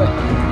do it.